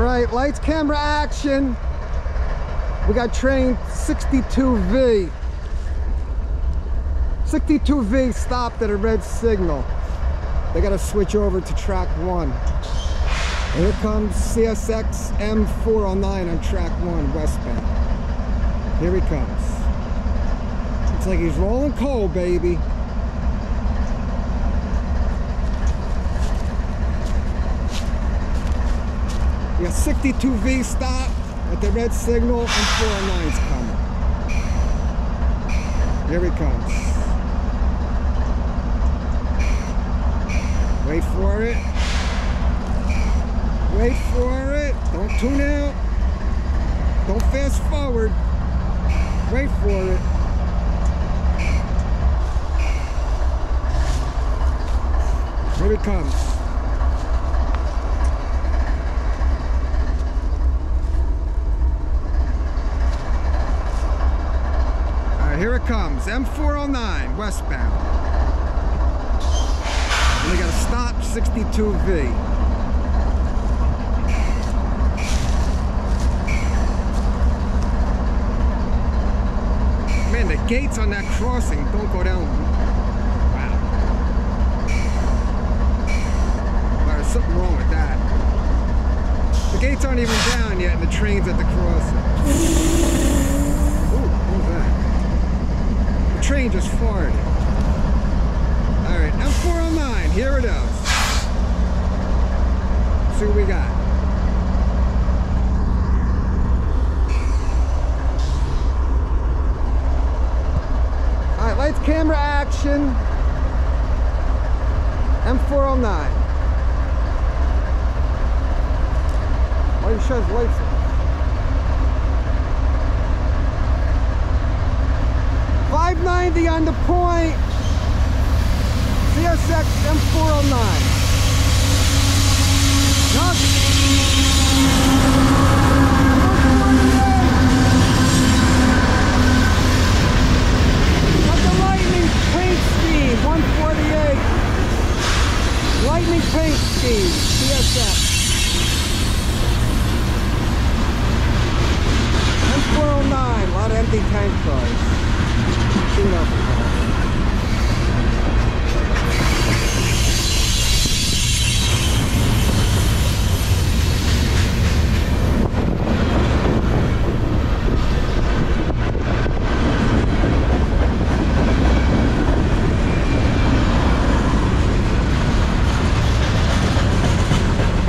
All right, lights, camera, action. We got train 62V. 62V stopped at a red signal. They got to switch over to track one. And here comes CSX M409 on track one, westbound. Here he comes. It's like he's rolling coal, baby. Got 62V stop at the red signal and 409's coming. Here he comes. Wait for it. Wait for it. Don't tune out. Don't fast forward. Wait for it. Here it comes. Here it comes. M409 westbound. And we got to stop 62V. Man, the gates on that crossing don't go down. Wow, there's something wrong with that. The gates aren't even down yet, and the train's at the crossing. Ooh, what was that? The train just farted. All right, M409, here it is. See what we got. All right, lights, camera, action. M409. Why you shut lights 590 on the point. CSX M409. Knock. Lightning paint scheme, 148. Lightning paint scheme, CSX. M409, a lot of empty tank cars. Tune up.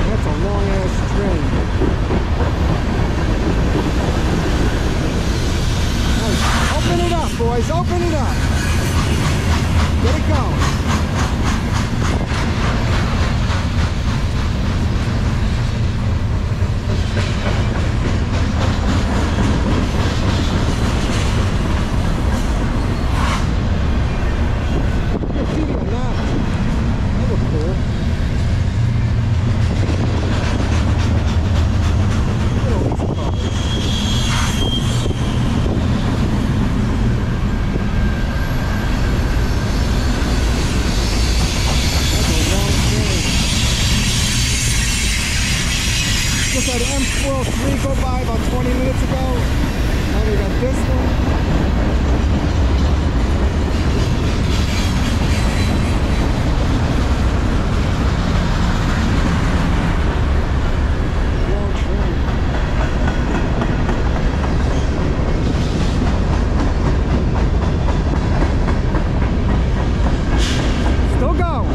That's a long ass train. Hey, Open it up, boys. Open it up. Get it going. Good TV on that. That looked cool. Look at all these cars. That's a long train. Just had M403 go by about 20 minutes ago. Now we got this one. Long train. Still going.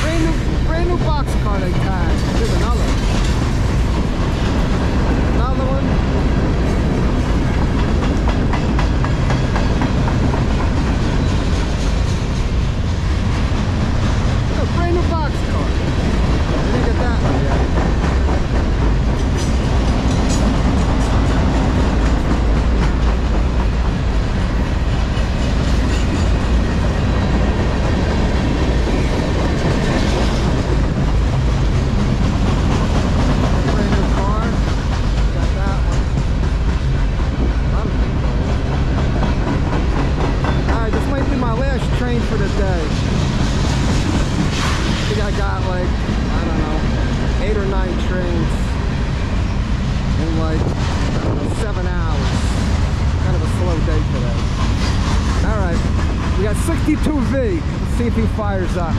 Brand new, brand new box car they tagged. Here's another. Another one. A brand new box car. We didn't get that one yet. Brand new car. Got that one. I'm Alright, this might be my last train for the day. I got like, I don't know, eight or nine trains in like, I don't know, seven hours. Kind of a slow day today. All right, we got 62V. Let's see if he fires up.